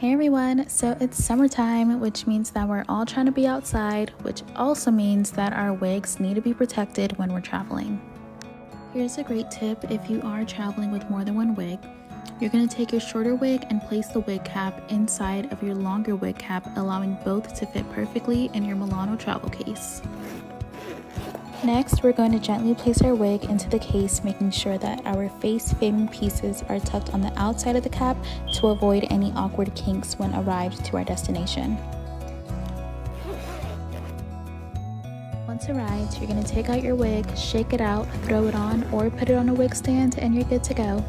Hey everyone, so it's summertime, which means that we're all trying to be outside, which also means that our wigs need to be protected when we're traveling. Here's a great tip if you are traveling with more than one wig. You're going to take your shorter wig and place the wig cap inside of your longer wig cap, allowing both to fit perfectly in your Milano travel case. Next, we're going to gently place our wig into the case, making sure that our face framing pieces are tucked on the outside of the cap to avoid any awkward kinks when arrived to our destination. Once arrived, you're going to take out your wig, shake it out, throw it on, or put it on a wig stand, and you're good to go.